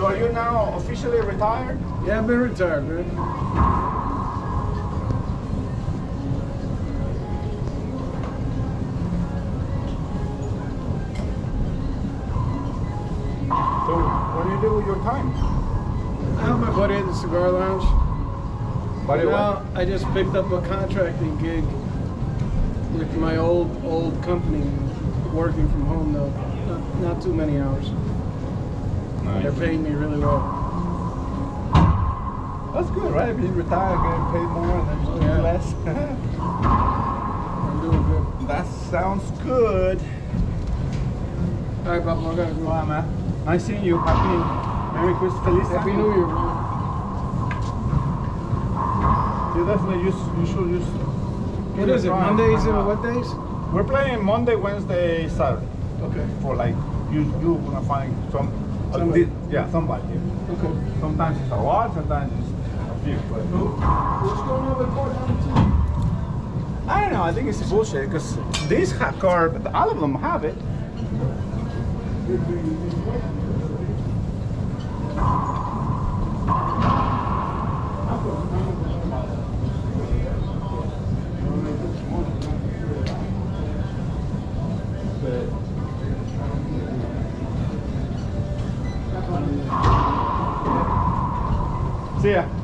So are you now officially retired? Yeah, I've been retired, man. So what do you do with your time? I have my buddy at the cigar lounge. Now I just picked up a contracting gig with my old old company, working from home though. Not, not too many hours. They're paying me really well. That's good, right? Being retired, getting paid more and then yeah. less. I'm doing good. that sounds good. All right, Papa, I gotta go. Man. Nice seeing you. Happy Merry Christmas. Feliz Happy Año. New Year, man. You definitely use, you should use. What is it? Mondays and what days? We're playing Monday, Wednesday, Saturday. Okay. For like, you you gonna find some. Somebody. yeah, somebody. Okay. Sometimes it's a lot, sometimes it's a few. But What's going on with Port I don't know. I think it's bullshit because these ha- car, all of them have it. Yeah.